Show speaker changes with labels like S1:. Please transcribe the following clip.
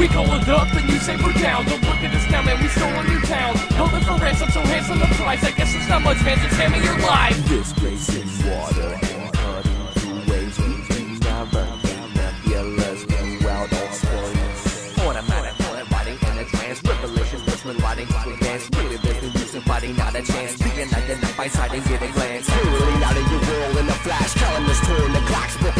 S1: up and you say we're down. Don't look at us now, man, we stolen your town. Holding for ransom, so handsome the price. I guess it's not much, man, just hand me your life.
S2: This place in water and cutting through waves. We never nebulous, we wild all stories.
S3: Automatic bullet riding in a trance. Revelation, Bushman riding with dance. Really business, using fighting, not a chance. Being identified by sighting, get a glance.
S2: Clearly out of your world in a flash. Calendars torn, the clock's broken